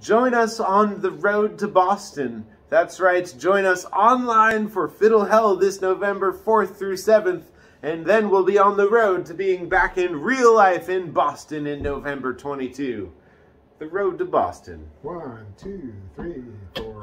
Join us on the road to Boston. That's right, join us online for Fiddle Hell this November 4th through 7th, and then we'll be on the road to being back in real life in Boston in November 22. The road to Boston. One, two, three, four.